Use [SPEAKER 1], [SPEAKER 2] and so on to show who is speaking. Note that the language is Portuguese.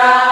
[SPEAKER 1] Pra